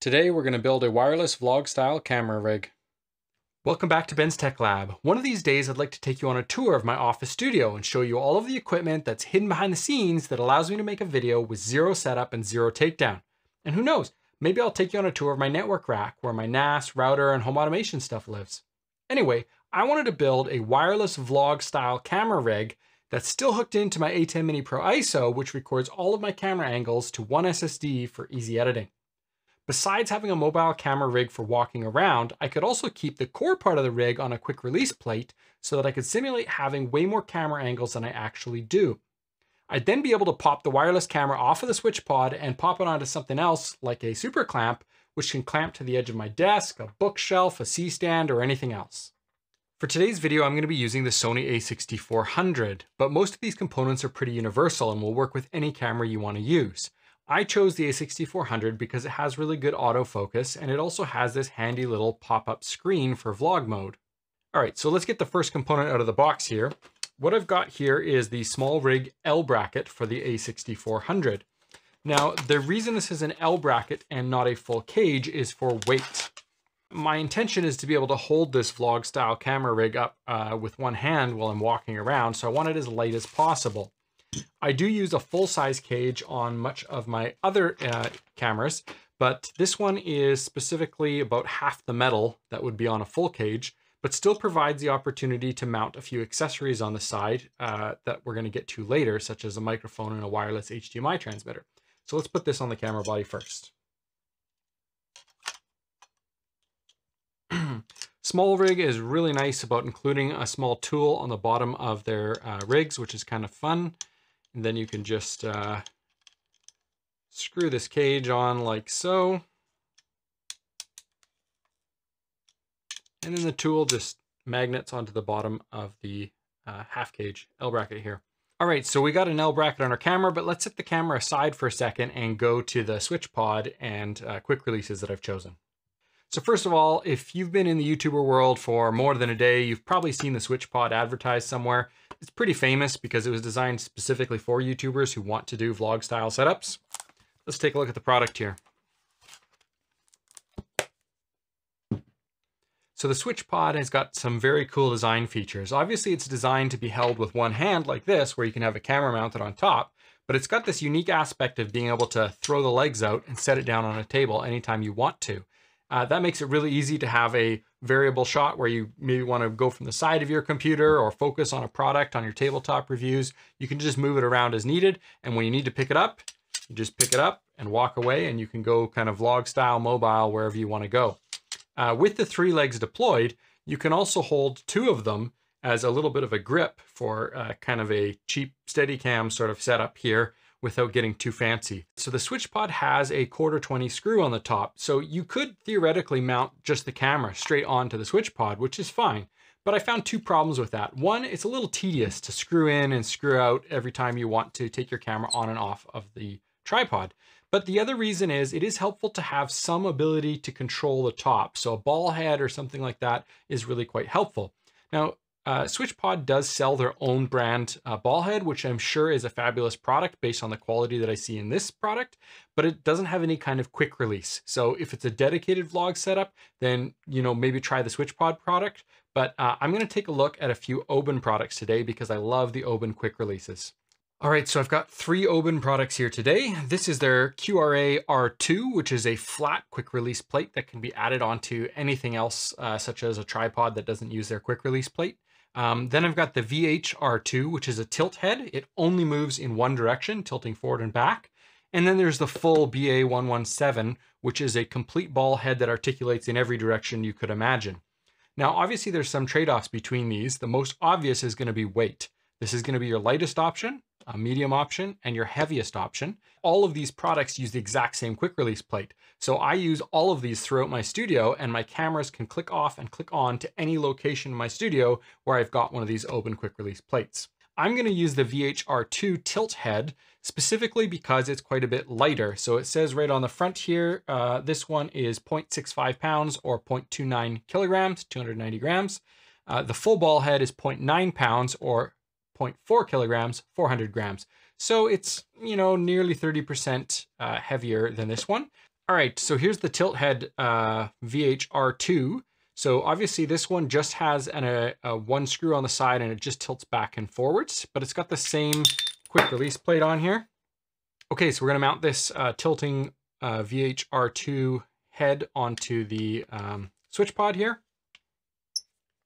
Today we're going to build a wireless vlog style camera rig. Welcome back to Ben's Tech Lab. One of these days I'd like to take you on a tour of my office studio and show you all of the equipment that's hidden behind the scenes that allows me to make a video with zero setup and zero takedown. And who knows, maybe I'll take you on a tour of my network rack where my NAS, router, and home automation stuff lives. Anyway, I wanted to build a wireless vlog style camera rig that's still hooked into my ATEM Mini Pro ISO, which records all of my camera angles to one SSD for easy editing. Besides having a mobile camera rig for walking around, I could also keep the core part of the rig on a quick release plate so that I could simulate having way more camera angles than I actually do. I'd then be able to pop the wireless camera off of the SwitchPod and pop it onto something else like a super clamp, which can clamp to the edge of my desk, a bookshelf, a C-stand, or anything else. For today's video, I'm going to be using the Sony a6400, but most of these components are pretty universal and will work with any camera you want to use. I chose the a6400 because it has really good autofocus and it also has this handy little pop-up screen for vlog mode. All right, so let's get the first component out of the box here. What I've got here is the SmallRig L bracket for the a6400. Now, the reason this is an L bracket and not a full cage is for weight. My intention is to be able to hold this vlog style camera rig up uh, with one hand while I'm walking around, so I want it as light as possible. I do use a full-size cage on much of my other uh, cameras, but this one is specifically about half the metal that would be on a full cage, but still provides the opportunity to mount a few accessories on the side uh, that we're going to get to later, such as a microphone and a wireless HDMI transmitter. So let's put this on the camera body first. SmallRig is really nice about including a small tool on the bottom of their uh, rigs, which is kind of fun. And then you can just uh, screw this cage on like so. And then the tool just magnets onto the bottom of the uh, half cage L bracket here. All right, so we got an L bracket on our camera, but let's set the camera aside for a second and go to the SwitchPod and uh, quick releases that I've chosen. So first of all, if you've been in the YouTuber world for more than a day, you've probably seen the SwitchPod advertised somewhere. It's pretty famous because it was designed specifically for YouTubers who want to do vlog style setups. Let's take a look at the product here. So the SwitchPod has got some very cool design features. Obviously it's designed to be held with one hand like this, where you can have a camera mounted on top, but it's got this unique aspect of being able to throw the legs out and set it down on a table anytime you want to. Uh, that makes it really easy to have a variable shot where you maybe want to go from the side of your computer or focus on a product on your tabletop reviews. You can just move it around as needed. And when you need to pick it up, you just pick it up and walk away and you can go kind of vlog style mobile wherever you want to go. Uh, with the three legs deployed, you can also hold two of them as a little bit of a grip for uh, kind of a cheap Steadicam sort of setup here without getting too fancy. So the SwitchPod has a quarter 20 screw on the top, so you could theoretically mount just the camera straight onto the SwitchPod, which is fine. But I found two problems with that. One, it's a little tedious to screw in and screw out every time you want to take your camera on and off of the tripod. But the other reason is it is helpful to have some ability to control the top. So a ball head or something like that is really quite helpful. Now, uh, SwitchPod does sell their own brand uh, ball head, which I'm sure is a fabulous product based on the quality that I see in this product, but it doesn't have any kind of quick release. So if it's a dedicated vlog setup, then, you know, maybe try the SwitchPod product. But uh, I'm going to take a look at a few Oben products today because I love the Oben quick releases. All right, so I've got three Oben products here today. This is their QRA R2, which is a flat quick release plate that can be added onto anything else, uh, such as a tripod that doesn't use their quick release plate. Um, then I've got the VHR2, which is a tilt head. It only moves in one direction, tilting forward and back. And then there's the full BA117, which is a complete ball head that articulates in every direction you could imagine. Now, obviously there's some trade-offs between these. The most obvious is gonna be weight. This is gonna be your lightest option, a medium option, and your heaviest option. All of these products use the exact same quick release plate. So I use all of these throughout my studio and my cameras can click off and click on to any location in my studio where I've got one of these Oben quick release plates. I'm gonna use the VHR2 tilt head specifically because it's quite a bit lighter. So it says right on the front here, uh, this one is 0.65 pounds or 0.29 kilograms, 290 grams. Uh, the full ball head is 0.9 pounds or 0.4 kilograms, 400 grams. So it's, you know, nearly 30% uh, heavier than this one. All right, so here's the tilt head uh, VHR2. So obviously this one just has an, a, a one screw on the side and it just tilts back and forwards, but it's got the same quick release plate on here. Okay, so we're gonna mount this uh, tilting uh, VHR2 head onto the um, SwitchPod here.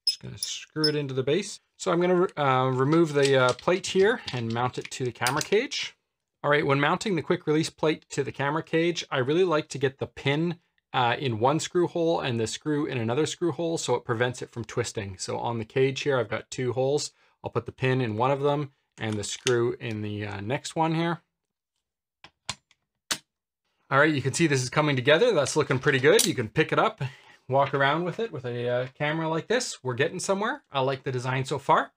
Just gonna screw it into the base. So I'm gonna uh, remove the uh, plate here and mount it to the camera cage. All right, when mounting the quick release plate to the camera cage, I really like to get the pin uh, in one screw hole and the screw in another screw hole so it prevents it from twisting. So on the cage here, I've got two holes. I'll put the pin in one of them and the screw in the uh, next one here. All right, you can see this is coming together. That's looking pretty good. You can pick it up, walk around with it with a uh, camera like this. We're getting somewhere. I like the design so far.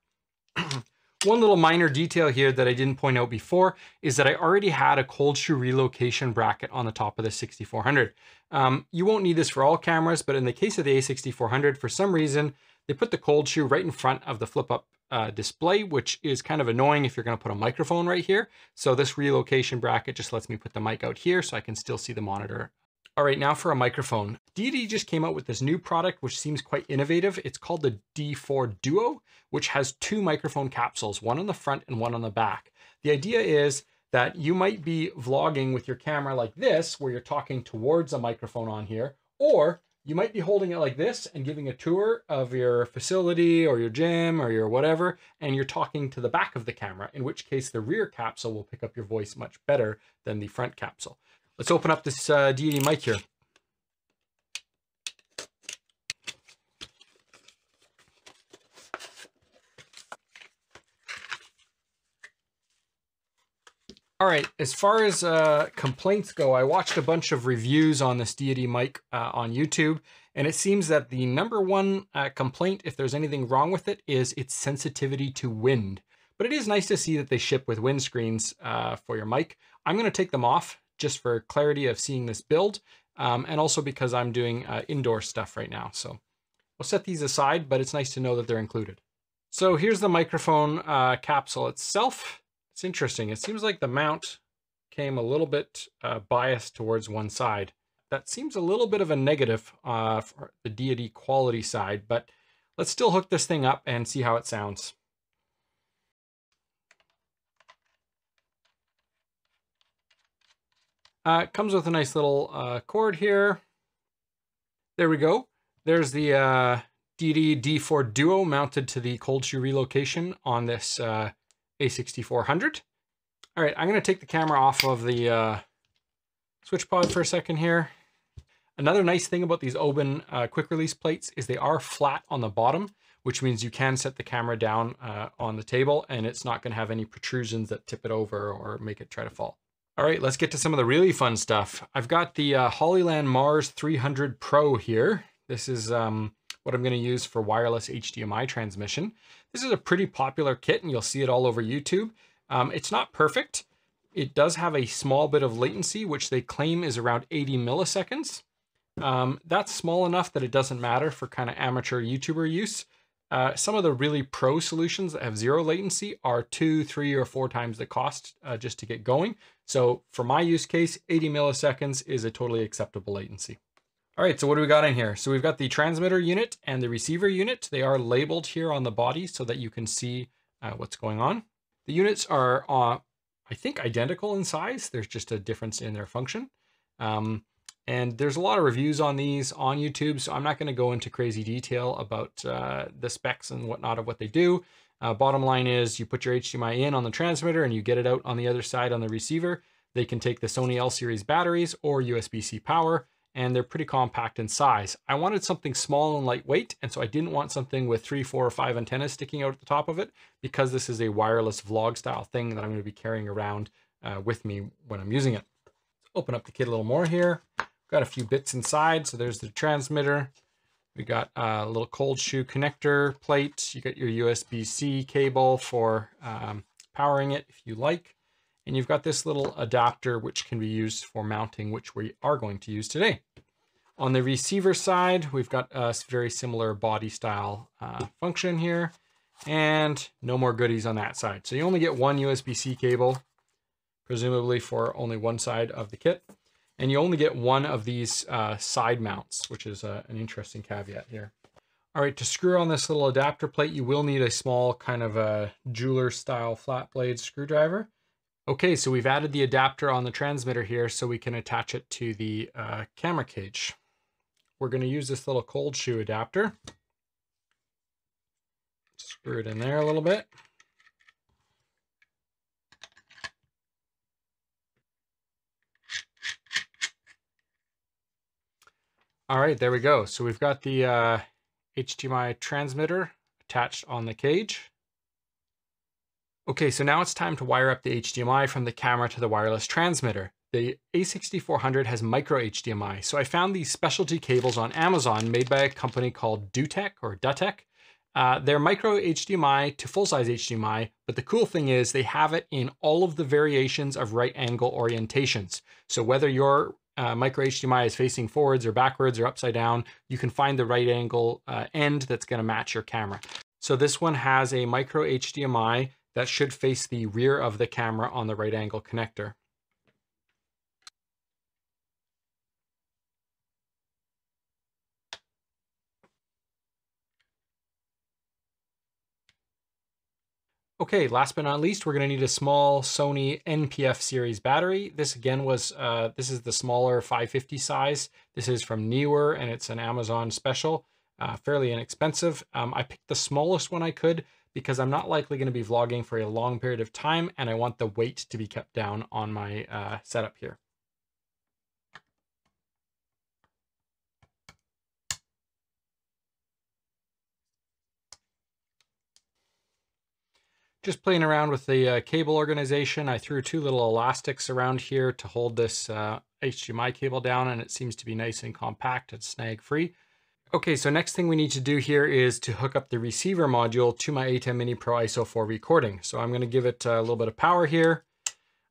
One little minor detail here that I didn't point out before is that I already had a cold shoe relocation bracket on the top of the 6400. Um, you won't need this for all cameras, but in the case of the A6400, for some reason, they put the cold shoe right in front of the flip up uh, display, which is kind of annoying if you're gonna put a microphone right here. So this relocation bracket just lets me put the mic out here so I can still see the monitor all right, now for a microphone. Deity just came out with this new product, which seems quite innovative. It's called the D4 Duo, which has two microphone capsules, one on the front and one on the back. The idea is that you might be vlogging with your camera like this, where you're talking towards a microphone on here, or you might be holding it like this and giving a tour of your facility or your gym or your whatever, and you're talking to the back of the camera, in which case the rear capsule will pick up your voice much better than the front capsule. Let's open up this uh, Deity mic here. All right, as far as uh, complaints go, I watched a bunch of reviews on this Deity mic uh, on YouTube, and it seems that the number one uh, complaint, if there's anything wrong with it, is its sensitivity to wind. But it is nice to see that they ship with windscreens uh, for your mic. I'm going to take them off just for clarity of seeing this build, um, and also because I'm doing uh, indoor stuff right now. So we'll set these aside, but it's nice to know that they're included. So here's the microphone uh, capsule itself. It's interesting. It seems like the mount came a little bit uh, biased towards one side. That seems a little bit of a negative uh, for the Deity quality side, but let's still hook this thing up and see how it sounds. Uh, comes with a nice little uh, cord here. There we go. There's the uh, Deity D4 Duo mounted to the cold shoe relocation on this uh, A6400. All right, I'm going to take the camera off of the uh, SwitchPod for a second here. Another nice thing about these Oben uh, quick release plates is they are flat on the bottom, which means you can set the camera down uh, on the table and it's not going to have any protrusions that tip it over or make it try to fall. All right, let's get to some of the really fun stuff. I've got the uh, Hollyland Mars 300 Pro here. This is um, what I'm gonna use for wireless HDMI transmission. This is a pretty popular kit and you'll see it all over YouTube. Um, it's not perfect. It does have a small bit of latency, which they claim is around 80 milliseconds. Um, that's small enough that it doesn't matter for kind of amateur YouTuber use. Uh, some of the really pro solutions that have zero latency are two, three, or four times the cost uh, just to get going. So for my use case, 80 milliseconds is a totally acceptable latency. All right, so what do we got in here? So we've got the transmitter unit and the receiver unit. They are labeled here on the body so that you can see uh, what's going on. The units are, uh, I think, identical in size. There's just a difference in their function. Um, and there's a lot of reviews on these on YouTube, so I'm not going to go into crazy detail about uh, the specs and whatnot of what they do. Uh, bottom line is you put your HDMI in on the transmitter and you get it out on the other side on the receiver. They can take the Sony L series batteries or USB-C power, and they're pretty compact in size. I wanted something small and lightweight, and so I didn't want something with three, four, or five antennas sticking out at the top of it because this is a wireless vlog style thing that I'm going to be carrying around uh, with me when I'm using it. Let's open up the kit a little more here. Got a few bits inside. So there's the transmitter. We got a little cold shoe connector plate. You got your USB-C cable for um, powering it if you like. And you've got this little adapter which can be used for mounting, which we are going to use today. On the receiver side, we've got a very similar body style uh, function here and no more goodies on that side. So you only get one USB-C cable, presumably for only one side of the kit. And you only get one of these uh, side mounts, which is uh, an interesting caveat here. All right, to screw on this little adapter plate, you will need a small kind of a jeweler style flat blade screwdriver. Okay, so we've added the adapter on the transmitter here so we can attach it to the uh, camera cage. We're going to use this little cold shoe adapter. Screw it in there a little bit. All right, there we go. So we've got the uh, HDMI transmitter attached on the cage. Okay, so now it's time to wire up the HDMI from the camera to the wireless transmitter. The A6400 has micro HDMI, so I found these specialty cables on Amazon made by a company called Duttek or Duttek. Uh, they're micro HDMI to full-size HDMI, but the cool thing is they have it in all of the variations of right angle orientations. So whether your uh, micro HDMI is facing forwards or backwards or upside down, you can find the right angle uh, end that's going to match your camera. So this one has a micro HDMI that should face the rear of the camera on the right angle connector. Okay, last but not least, we're going to need a small Sony NPF series battery. This again was, uh, this is the smaller 550 size. This is from Neewer and it's an Amazon special, uh, fairly inexpensive. Um, I picked the smallest one I could because I'm not likely going to be vlogging for a long period of time and I want the weight to be kept down on my uh, setup here. Just playing around with the uh, cable organization, I threw two little elastics around here to hold this uh, HDMI cable down and it seems to be nice and compact and snag free. Okay, so next thing we need to do here is to hook up the receiver module to my ATEM Mini Pro ISO 4 recording. So I'm gonna give it a little bit of power here.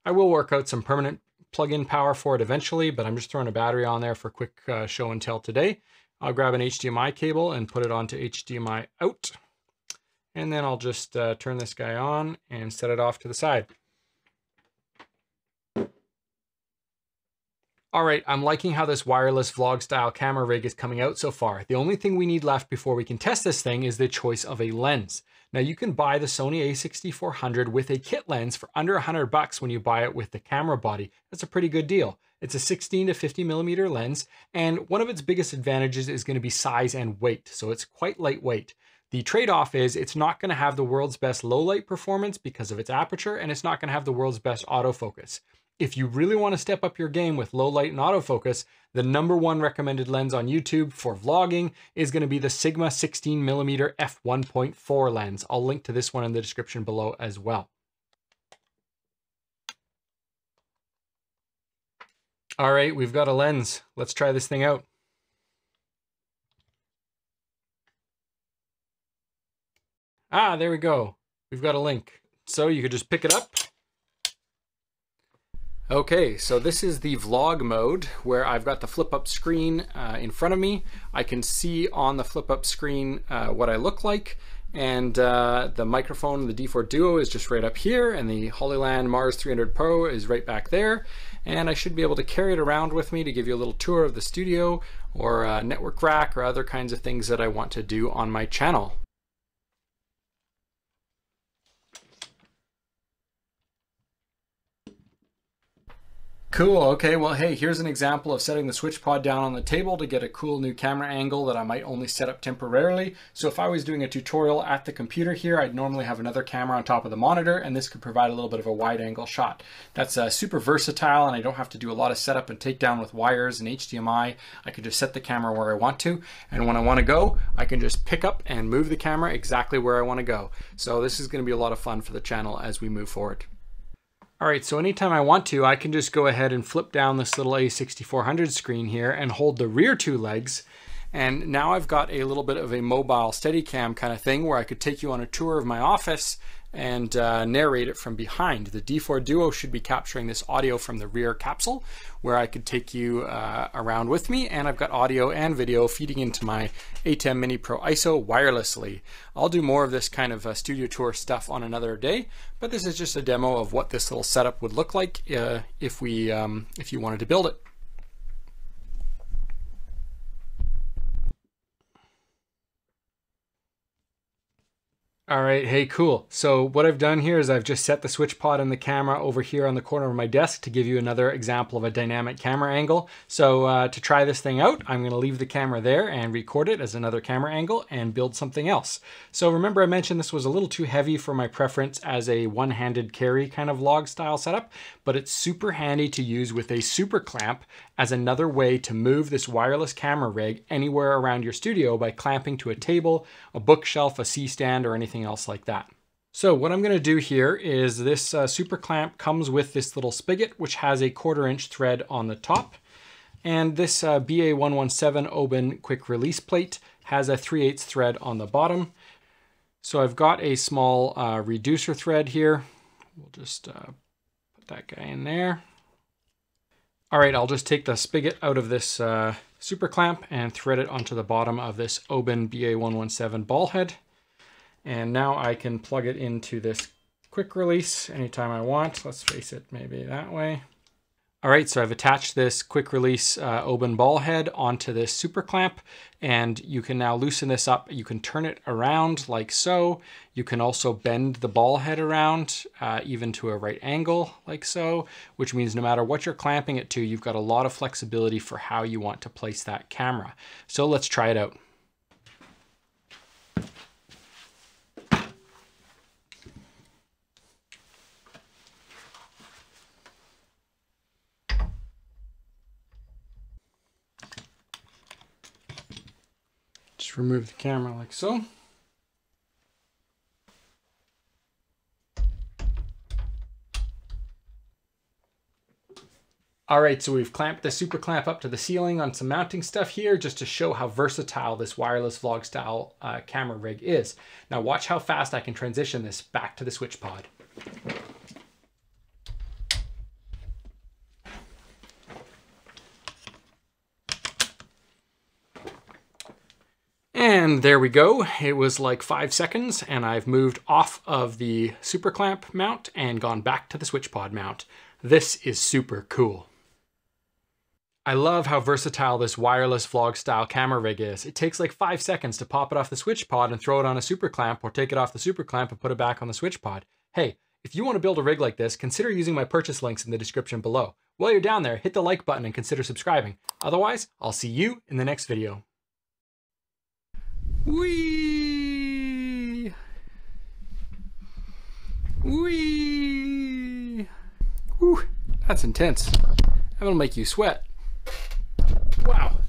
I will work out some permanent plug-in power for it eventually, but I'm just throwing a battery on there for quick uh, show and tell today. I'll grab an HDMI cable and put it onto HDMI out. And then I'll just uh, turn this guy on and set it off to the side. All right, I'm liking how this wireless vlog style camera rig is coming out so far. The only thing we need left before we can test this thing is the choice of a lens. Now you can buy the Sony a6400 with a kit lens for under 100 bucks when you buy it with the camera body. That's a pretty good deal. It's a 16 to 50 millimeter lens, and one of its biggest advantages is gonna be size and weight, so it's quite lightweight. The trade-off is it's not gonna have the world's best low light performance because of its aperture, and it's not gonna have the world's best autofocus. If you really want to step up your game with low light and autofocus, the number one recommended lens on YouTube for vlogging is going to be the Sigma 16mm f1.4 lens. I'll link to this one in the description below as well. All right, we've got a lens. Let's try this thing out. Ah, there we go. We've got a link. So you could just pick it up Okay, so this is the vlog mode where I've got the flip up screen uh, in front of me. I can see on the flip up screen uh, what I look like and uh, the microphone, the D4 Duo is just right up here and the Hollyland Mars 300 Pro is right back there. And I should be able to carry it around with me to give you a little tour of the studio or network rack or other kinds of things that I want to do on my channel. Cool, okay, well hey, here's an example of setting the SwitchPod down on the table to get a cool new camera angle that I might only set up temporarily. So if I was doing a tutorial at the computer here, I'd normally have another camera on top of the monitor and this could provide a little bit of a wide angle shot. That's uh, super versatile and I don't have to do a lot of setup and takedown with wires and HDMI. I can just set the camera where I want to and when I want to go, I can just pick up and move the camera exactly where I want to go. So this is going to be a lot of fun for the channel as we move forward. All right, so anytime I want to, I can just go ahead and flip down this little A6400 screen here and hold the rear two legs. And now I've got a little bit of a mobile Steadicam kind of thing where I could take you on a tour of my office and uh, narrate it from behind. The D4 Duo should be capturing this audio from the rear capsule where I could take you uh, around with me and I've got audio and video feeding into my ATEM Mini Pro ISO wirelessly. I'll do more of this kind of uh, studio tour stuff on another day, but this is just a demo of what this little setup would look like uh, if we um, if you wanted to build it. All right, hey, cool. So what I've done here is I've just set the SwitchPod and the camera over here on the corner of my desk to give you another example of a dynamic camera angle. So uh, to try this thing out, I'm gonna leave the camera there and record it as another camera angle and build something else. So remember I mentioned this was a little too heavy for my preference as a one-handed carry kind of log style setup, but it's super handy to use with a super clamp as another way to move this wireless camera rig anywhere around your studio by clamping to a table, a bookshelf, a C-stand, or anything else like that. So what I'm gonna do here is this uh, super clamp comes with this little spigot, which has a quarter inch thread on the top. And this uh, BA117 Oben quick release plate has a 3 8 thread on the bottom. So I've got a small uh, reducer thread here. We'll just uh, put that guy in there. All right, I'll just take the spigot out of this uh, super clamp and thread it onto the bottom of this Oben BA117 ball head. And now I can plug it into this quick release anytime I want. Let's face it, maybe that way. All right, so I've attached this quick release uh, Oben ball head onto this super clamp and you can now loosen this up. You can turn it around like so. You can also bend the ball head around uh, even to a right angle like so, which means no matter what you're clamping it to, you've got a lot of flexibility for how you want to place that camera. So let's try it out. Remove the camera like so. All right, so we've clamped the super clamp up to the ceiling on some mounting stuff here just to show how versatile this wireless vlog style uh, camera rig is. Now watch how fast I can transition this back to the SwitchPod. And there we go. It was like five seconds and I've moved off of the super clamp mount and gone back to the SwitchPod mount. This is super cool. I love how versatile this wireless vlog style camera rig is. It takes like five seconds to pop it off the SwitchPod and throw it on a super clamp or take it off the super clamp and put it back on the SwitchPod. Hey, if you want to build a rig like this, consider using my purchase links in the description below. While you're down there, hit the like button and consider subscribing. Otherwise, I'll see you in the next video. Wee. Wee. Whew, that's intense. That'll make you sweat. Wow.